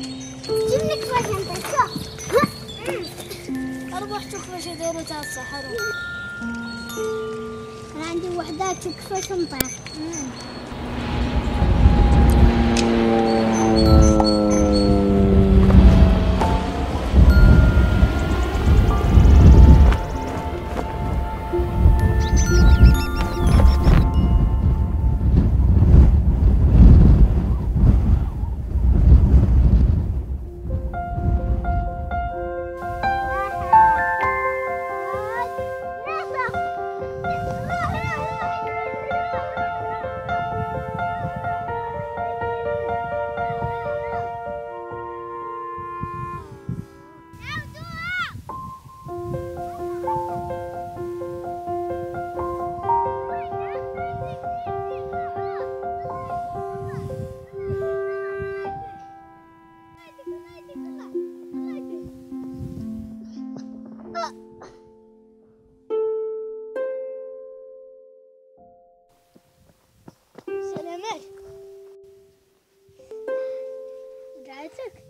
باش أنت شوف أربح تكفى شدير وتاسع حلو أنا عندي وحدات نطيح مم. took.